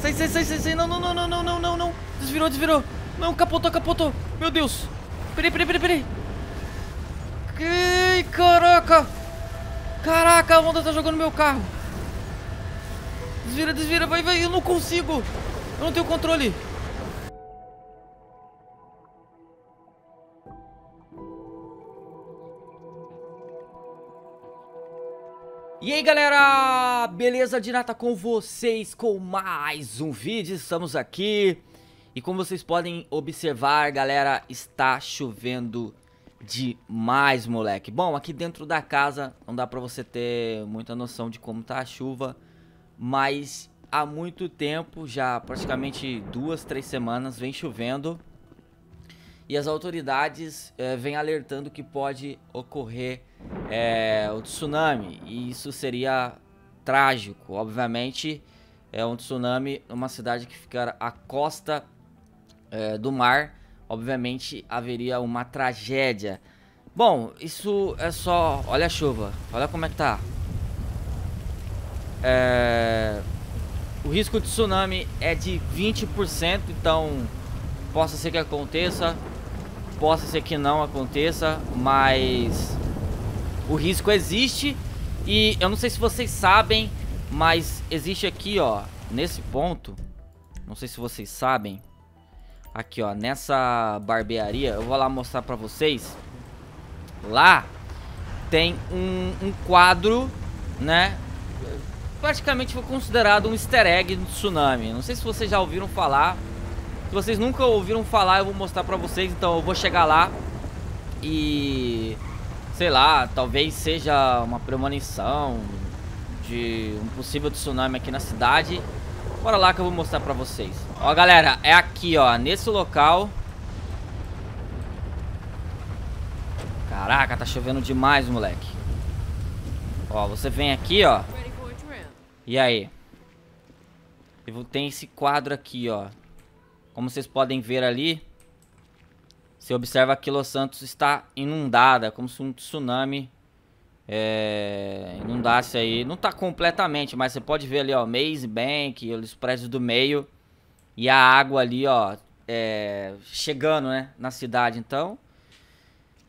Sai, sai, sai, sai, sai. Não, não, não, não, não, não, não. Desvirou, desvirou. Não, capotou, capotou. Meu Deus. Peraí, peraí, peraí, peraí. Ai, caraca. Caraca, a onda tá jogando meu carro. Desvira, desvira, vai, vai. Eu não consigo. Eu não tenho controle. E aí galera, beleza de nata com vocês com mais um vídeo, estamos aqui. E como vocês podem observar galera, está chovendo demais moleque. Bom, aqui dentro da casa não dá pra você ter muita noção de como tá a chuva Mas há muito tempo, já praticamente duas, três semanas vem chovendo E as autoridades é, vêm alertando que pode ocorrer é, o tsunami. E isso seria trágico. Obviamente, é um tsunami numa cidade que fica à costa é, do mar. Obviamente, haveria uma tragédia. Bom, isso é só... Olha a chuva. Olha como é que tá. É... O risco de tsunami é de 20%, então possa ser que aconteça, possa ser que não aconteça, mas o risco existe. E eu não sei se vocês sabem, mas existe aqui, ó, nesse ponto, não sei se vocês sabem, aqui, ó, nessa barbearia, eu vou lá mostrar pra vocês, lá tem um, um quadro, né, praticamente foi considerado um easter egg do tsunami, não sei se vocês já ouviram falar, se vocês nunca ouviram falar, eu vou mostrar pra vocês, então eu vou chegar lá e sei lá, talvez seja uma premonição de um possível tsunami aqui na cidade. Bora lá que eu vou mostrar pra vocês. Ó, galera, é aqui, ó, nesse local. Caraca, tá chovendo demais, moleque. Ó, você vem aqui, ó. E aí? Tem esse quadro aqui, ó. Como vocês podem ver ali, você observa que Los Santos está inundada, como se um tsunami é, inundasse aí. Não está completamente, mas você pode ver ali, ó, Maze Bank, os prédios do meio e a água ali, ó, é, chegando, né, na cidade. Então,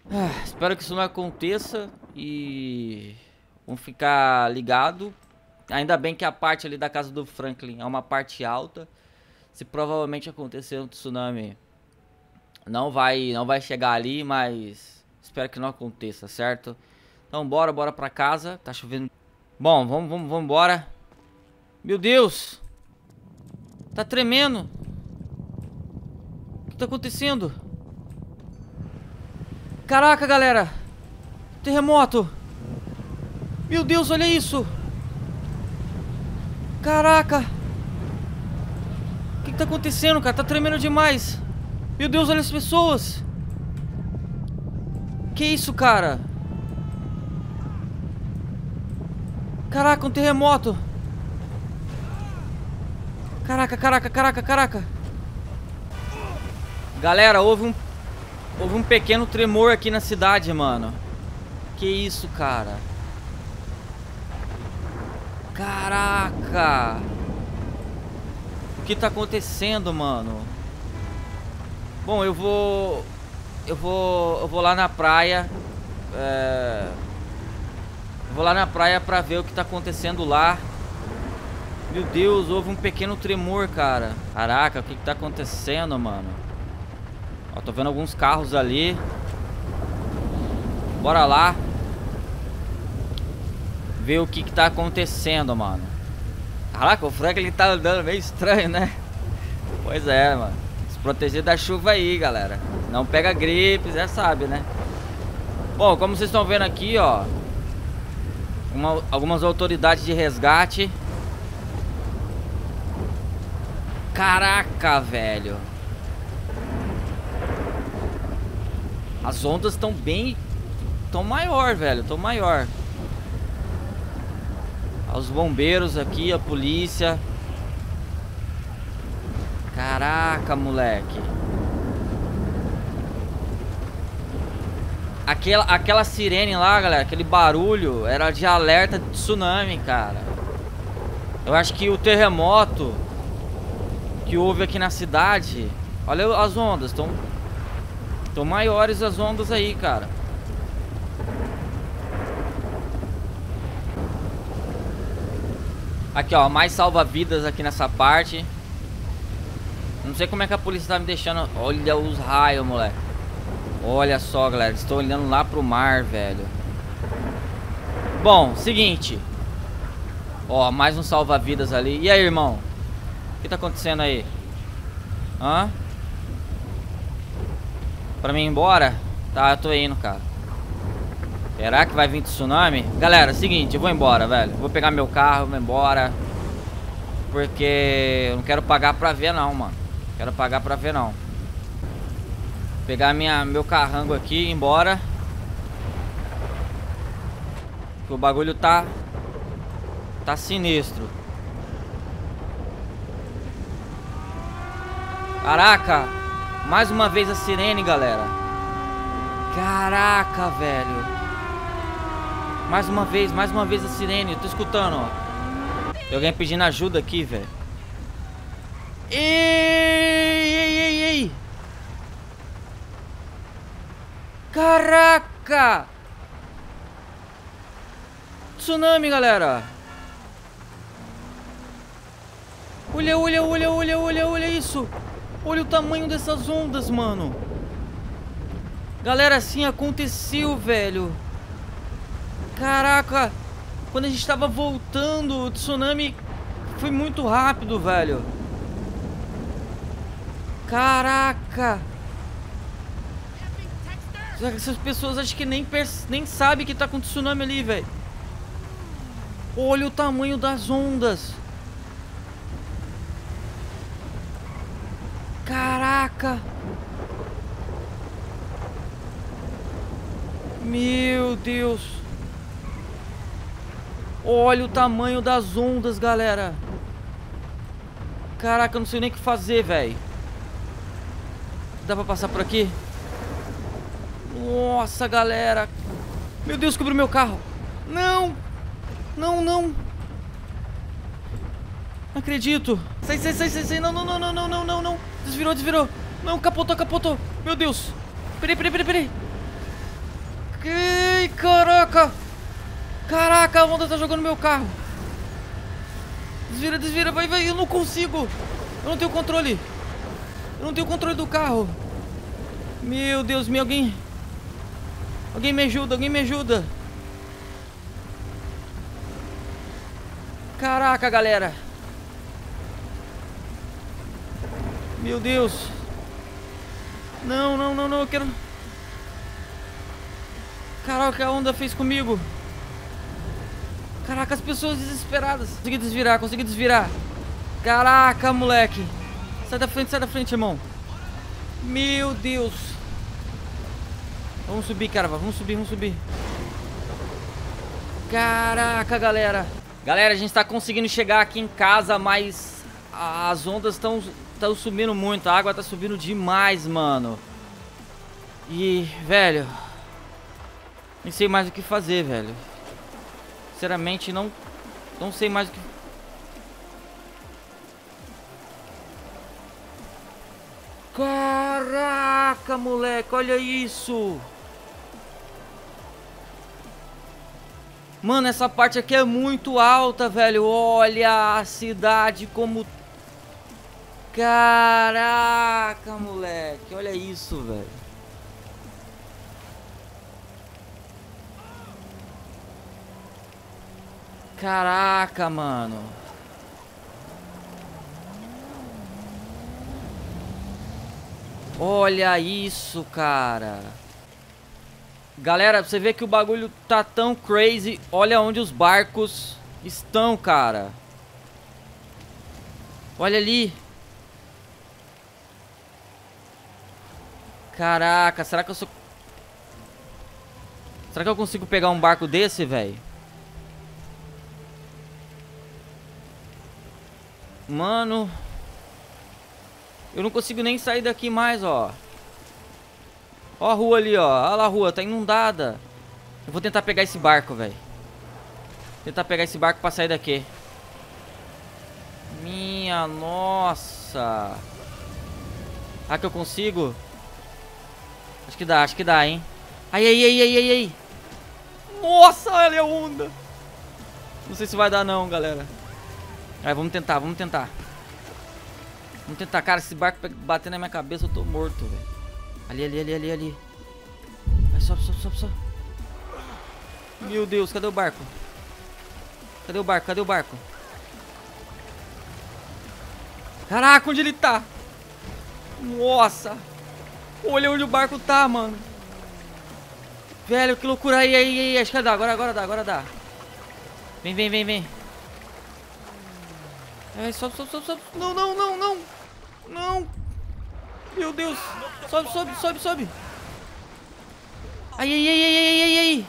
ah, espero que isso não aconteça e vamos ficar ligado. Ainda bem que a parte ali da casa do Franklin é uma parte alta. Se provavelmente acontecer um tsunami não vai, não vai chegar ali, mas espero que não aconteça, certo? Então bora, bora pra casa. Tá chovendo. Bom, vamos, vamos, vamos embora. Meu Deus! Tá tremendo. O que tá acontecendo? Caraca, galera! Terremoto! Meu Deus, olha isso! Caraca! Tá acontecendo, cara? Tá tremendo demais! Meu Deus, olha as pessoas. Que isso, cara? Caraca, um terremoto. Caraca, caraca, caraca, caraca. Galera, houve um houve um pequeno tremor aqui na cidade, mano. Que isso, cara? Caraca. Que tá acontecendo, mano? Bom, eu vou... Eu vou... Eu vou lá na praia. É... Vou lá na praia pra ver o que tá acontecendo lá. Meu Deus, houve um pequeno tremor, cara. Caraca, o que que tá acontecendo, mano? Ó, tô vendo alguns carros ali. Bora lá. Ver o que que tá acontecendo, mano. Caraca, o Frank ele tá andando meio estranho, né? Pois é, mano proteger da chuva aí, galera. Não pega gripe, já sabe, né? Bom, como vocês estão vendo aqui, ó. Uma, algumas autoridades de resgate. Caraca, velho. As ondas estão bem... Estão maior, velho. Estão maior. Os bombeiros aqui, a polícia. Caraca, moleque. Aquela, aquela sirene lá, galera, aquele barulho era de alerta de tsunami, cara. Eu acho que o terremoto que houve aqui na cidade. Olha as ondas, estão estão maiores as ondas aí, cara. Aqui, ó, mais salva-vidas aqui nessa parte. Não sei como é que a polícia tá me deixando. Olha os raios, moleque. Olha só, galera. Estou olhando lá pro mar, velho. Bom, seguinte. Ó, mais um salva-vidas ali. E aí, irmão? O que tá acontecendo aí? Hã? Pra mim ir embora? Tá, eu tô indo, cara. Será que vai vir tsunami? Galera, seguinte, eu vou embora, velho. Vou pegar meu carro, vou embora. Porque eu não quero pagar pra ver não, mano. Quero pagar pra ver não. Pegar minha, meu carrango aqui e ir embora. Que o bagulho tá... Tá sinistro. Caraca! Mais uma vez a sirene, galera. Caraca, velho. Mais uma vez, mais uma vez a sirene. Eu tô escutando, ó. Tem alguém pedindo ajuda aqui, velho. Ei, ei, ei, ei. Caraca! Tsunami, galera. Olha, olha, olha, olha, olha, olha isso. Olha o tamanho dessas ondas, mano. Galera, assim aconteceu, velho. Caraca. Quando a gente tava voltando, o tsunami foi muito rápido, velho. Caraca. Essas pessoas acho que nem, nem sabem que tá com tsunami ali, velho. Olha o tamanho das ondas. Caraca. Meu Deus. Olha o tamanho das ondas, galera. Caraca, eu não sei nem o que fazer, velho. Dá pra passar por aqui? Nossa, galera. Meu Deus, cobriu meu carro. Não. Não, não. Não acredito. Sai, sai, sai, sai, sai. Não, não, não, não, não, não, não. Desvirou, desvirou. Não, capotou, capotou. Meu Deus. Peraí, peraí, peraí, peraí. Que caraca. Caraca, a onda tá jogando meu carro. Desvira, desvira, vai, vai. Eu não consigo. Eu não tenho controle. Eu não tenho controle do carro. Meu Deus, me alguém... Alguém me ajuda, alguém me ajuda. Caraca, galera. Meu Deus. Não, não, não, não, eu quero... Caraca, a onda fez comigo. Caraca, as pessoas desesperadas. Consegui desvirar, consegui desvirar. Caraca, moleque. Sai da frente, sai da frente, irmão. Meu Deus. Vamos subir, cara. Vamos subir, vamos subir. Caraca, galera. Galera, a gente tá conseguindo chegar aqui em casa, mas as ondas estão estão subindo muito. A água tá subindo demais, mano. E, velho... Nem sei mais o que fazer, velho. Sinceramente, não... Não sei mais o que... Caraca, moleque, olha isso. Mano, essa parte aqui é muito alta, velho. Olha a cidade como... Caraca, moleque. Olha isso, velho. Caraca, mano. Olha isso, cara. Galera, você vê que o bagulho tá tão crazy. Olha onde os barcos estão, cara. Olha ali. Caraca, será que eu sou... Será que eu consigo pegar um barco desse, velho? Mano... Eu não consigo nem sair daqui mais, ó. Ó a rua ali, ó. Olha lá a rua, tá inundada. Eu vou tentar pegar esse barco, velho. Tentar pegar esse barco pra sair daqui. Minha nossa. Ah, que eu consigo? Acho que dá, acho que dá, hein? Ai, ai, ai, ai, ai, ai. Nossa, olha a onda. Não sei se vai dar não, galera. Aí, vamos tentar, vamos tentar. Vamos tentar. Cara, esse barco bater na minha cabeça, eu tô morto, velho. Ali, ali, ali, ali, ali. Vai, sobe, sobe, sobe, sobe. Meu Deus, cadê o barco? Cadê o barco? Cadê o barco? Caraca, onde ele tá? Nossa. Olha onde o barco tá, mano. Velho, que loucura. Aí, aí, aí. Acho que dá. Agora, agora dá, agora dá. Vem, vem, vem, vem. É, sobe, sobe, sobe, sobe. Não, não, não, não. Não. Meu Deus. Sobe, sobe, sobe, sobe. Ai, ai, ai, ai, ai, ai.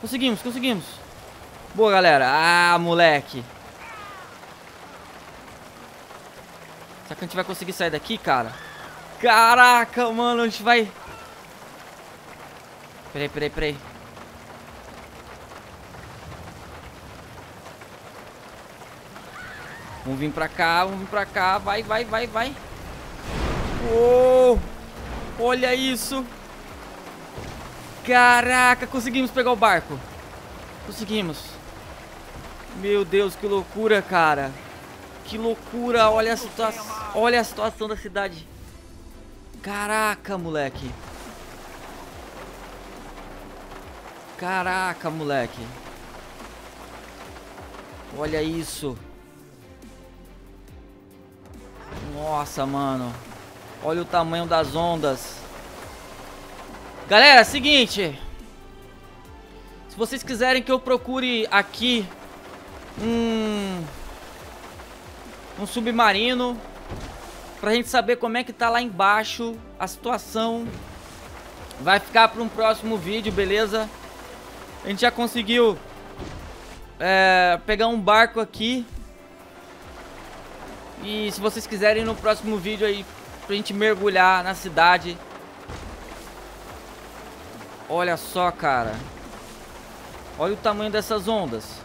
Conseguimos, conseguimos. Boa, galera. Ah, moleque. Será que a gente vai conseguir sair daqui, cara? Caraca, mano, a gente vai... Peraí, peraí, peraí. Vamos vir pra cá, vamos vir pra cá. Vai, vai, vai, vai. Uou! Olha isso! Caraca, conseguimos pegar o barco. Conseguimos. Meu Deus, que loucura, cara. Que loucura, olha a situação. Olha a situação da cidade. Caraca, moleque. Caraca, moleque. Olha isso. Nossa, mano. Olha o tamanho das ondas. Galera, seguinte. Se vocês quiserem que eu procure aqui um um submarino pra gente saber como é que tá lá embaixo a situação vai ficar para um próximo vídeo, beleza? A gente já conseguiu é, pegar um barco aqui e se vocês quiserem no próximo vídeo aí pra gente mergulhar na cidade Olha só, cara. Olha o tamanho dessas ondas.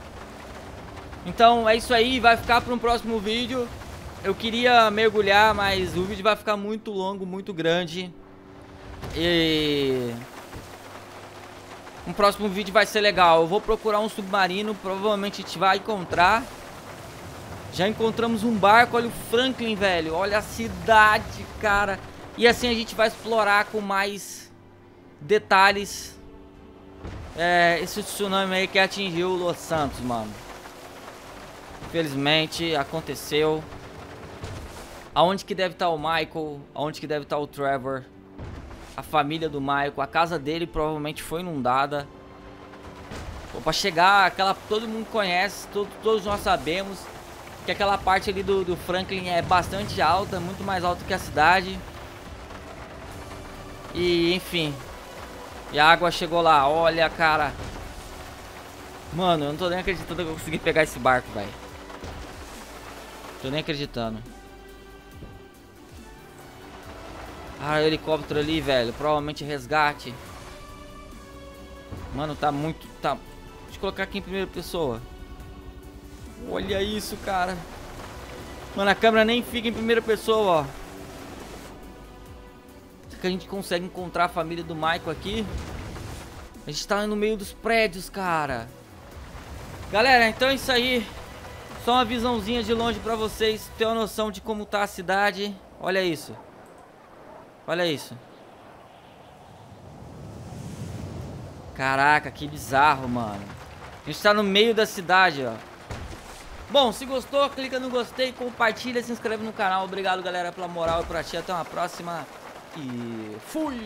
Então é isso aí, vai ficar para um próximo vídeo. Eu queria mergulhar, mas o vídeo vai ficar muito longo, muito grande. E... Um próximo vídeo vai ser legal. Eu vou procurar um submarino, provavelmente a gente vai encontrar. Já encontramos um barco, olha o Franklin, velho. Olha a cidade, cara. E assim a gente vai explorar com mais detalhes. É, esse tsunami aí que atingiu Los Santos, mano. Infelizmente, aconteceu. Aonde que deve estar tá o Michael? Aonde que deve estar tá o Trevor? A família do Michael. A casa dele provavelmente foi inundada. Pô, pra chegar, aquela todo mundo conhece, todo, todos nós sabemos que aquela parte ali do, do Franklin é bastante alta, muito mais alta que a cidade. E, enfim, e a água chegou lá, olha, cara. Mano, eu não tô nem acreditando que eu consegui pegar esse barco, velho. Tô nem acreditando. Ah, helicóptero ali, velho. Provavelmente resgate. Mano, tá muito... Tá... Deixa eu colocar aqui em primeira pessoa. Olha isso, cara. Mano, a câmera nem fica em primeira pessoa, ó que a gente consegue encontrar a família do Michael aqui. A gente tá no meio dos prédios, cara. Galera, então é isso aí. Só uma visãozinha de longe pra vocês terem uma noção de como tá a cidade. Olha isso. Olha isso. Caraca, que bizarro, mano. A gente tá no meio da cidade, ó. Bom, se gostou, clica no gostei, compartilha, se inscreve no canal. Obrigado, galera, pela moral e por assistir. Até uma próxima. E fui!